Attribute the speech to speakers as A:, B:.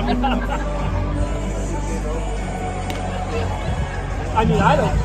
A: I mean, I don't care.